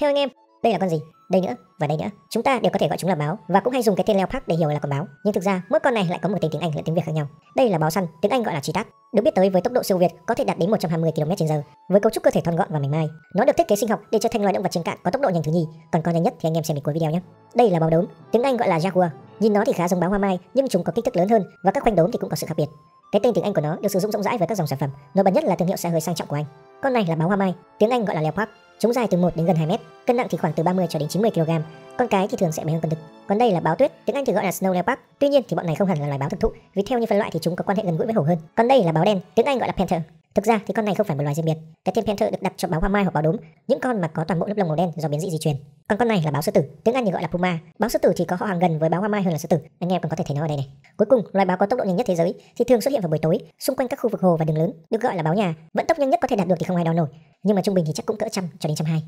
Theo anh em, đây là con gì? Đây nữa và đây nữa. Chúng ta đều có thể gọi chúng là báo và cũng hay dùng cái tên leo park để hiểu là con báo. Nhưng thực ra mỗi con này lại có một tên tiếng Anh lẫn tiếng Việt khác nhau. Đây là báo săn, tiếng Anh gọi là cheetah. Được biết tới với tốc độ siêu việt có thể đạt đến 120 km/h. Với cấu trúc cơ thể thon gọn và mảnh mai, nó được thiết kế sinh học để trở thành loài động vật trên cạn có tốc độ nhanh thứ nhì. Còn con nhanh nhất thì anh em xem đến cuối video nhé. Đây là báo đốm, tiếng Anh gọi là jaguar. Nhìn nó thì khá giống báo hoa mai, nhưng chúng có kích thước lớn hơn và các khoanh đốm thì cũng có sự khác biệt. Cái tên tiếng Anh của nó được sử dụng rộng rãi với các dòng sản phẩm, nổi bật nhất là thương hiệu xe hơi sang trọng của anh. Con này là báo hoa mai, tiếng Anh gọi là leopard. Chúng dài từ 1 đến gần 2 mét, cân nặng thì khoảng từ 30 cho đến 90 kg. Con cái thì thường sẽ bé hơn con đực. Còn đây là báo tuyết, tiếng Anh thì gọi là snow leopard. Tuy nhiên thì bọn này không hẳn là loài báo thực thụ, vì theo như phân loại thì chúng có quan hệ gần gũi với hổ hơn. Còn đây là báo đen, tiếng Anh gọi là panther. Thực ra thì con này không phải một loài riêng biệt. Cái tên panther được đặt cho báo hoa mai hoặc báo đốm, những con mà có toàn bộ lớp lông màu đen do biến dị di truyền. Còn con này là báo sư tử, tiếng Anh thì gọi là puma. Báo sư tử thì có họ hàng gần với báo hoa mai hơn là sư tử. Anh em còn có thể thấy nó ở đây này. Cuối cùng, loài báo có tốc độ nhanh nhất thế giới thì thường xuất hiện vào buổi tối, xung quanh các khu vực hồ và đường lớn, được gọi là báo nhà. Vận tốc nhanh nhất có thể đạt được thì không ai đo nổi, nhưng mà trung bình thì chắc cũng cỡ trăm cho đến trăm hai.